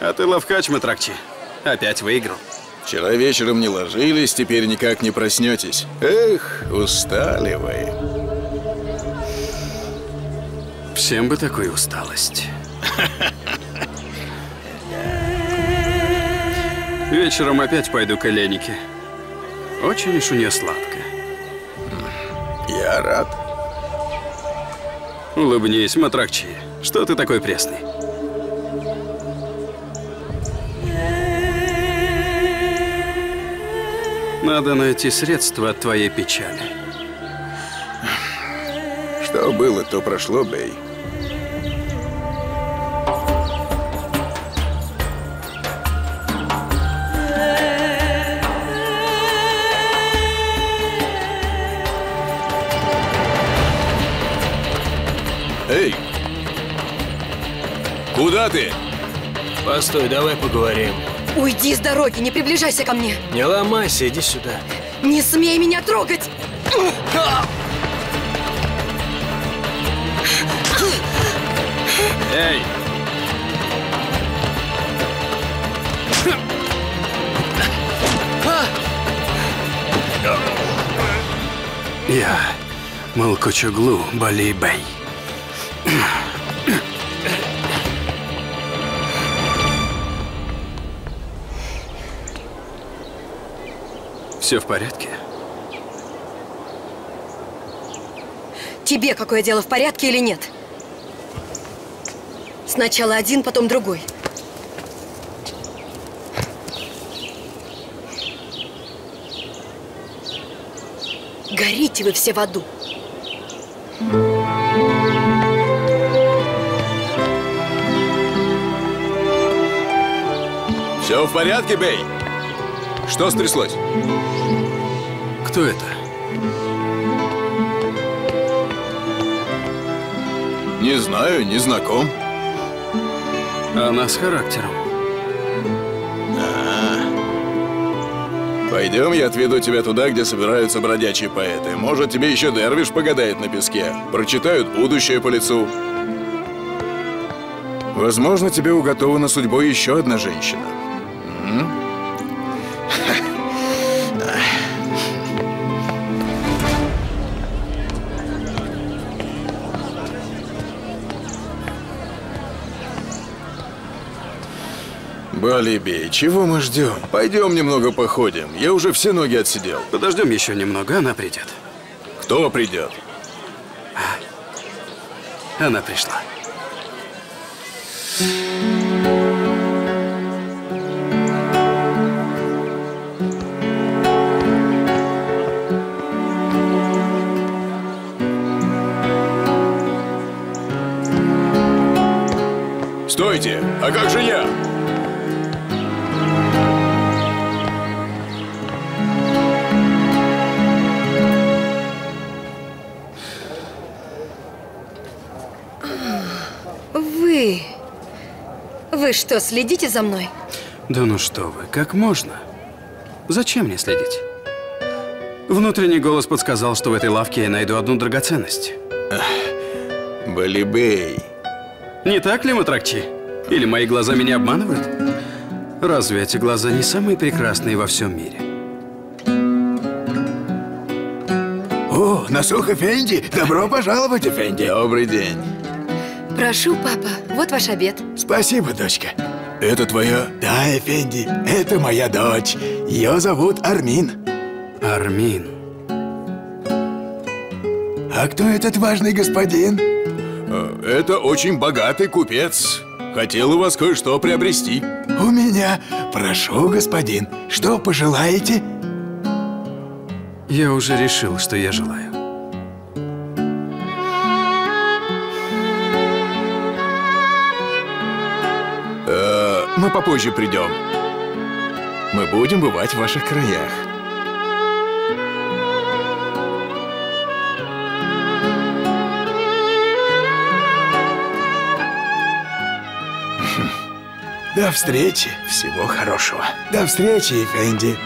А ты ловкач, Матракчи. Опять выиграл. Вчера вечером не ложились, теперь никак не проснетесь. Эх, устали вы. Всем бы такую усталость. Вечером опять пойду к Эленике. Очень уж у нее сладко. Я рад. Улыбнись, Матракчи. Что ты такой пресный? Надо найти средства от твоей печали. Что было, то прошло, Бэй. Эй! Куда ты? Постой, давай поговорим. Уйди с дороги, не приближайся ко мне. Не ломайся, иди сюда. Не смей меня трогать! Эй! Я Малкочуглу Бали Все в порядке? Тебе какое дело, в порядке или нет? Сначала один, потом другой. Горите вы все в аду. Все в порядке, Бэй? Что стряслось? Кто это? Не знаю, не знаком. Она с характером. Пойдем, я отведу тебя туда, где собираются бродячие поэты. Может, тебе еще Дервиш погадает на песке. Прочитают будущее по лицу. Возможно, тебе уготована судьбой еще одна женщина. Балибей, чего мы ждем? Пойдем немного походим. Я уже все ноги отсидел. Подождем еще немного, она придет. Кто придет? Она пришла. Стойте! А как же я? Вы... Вы что, следите за мной? Да ну что вы, как можно? Зачем мне следить? Внутренний голос подсказал, что в этой лавке я найду одну драгоценность. Балибей. Не так ли, Матракчи? Или мои глаза меня обманывают? Разве эти глаза не самые прекрасные во всем мире? О, Насух Эфенди! Добро пожаловать, Эфенди! Добрый день. Прошу, папа, вот ваш обед. Спасибо, дочка. Это твоя? Да, Эфенди, это моя дочь. Ее зовут Армин. Армин. А кто этот важный господин? Э, Это очень богатый купец. Хотел у вас кое-что приобрести. У меня. Прошу, господин, что пожелаете? Я уже решил, что я желаю. Э, Мы попозже придем. Мы будем бывать в ваших краях. До встречи. Всего хорошего. До встречи, Эфенди.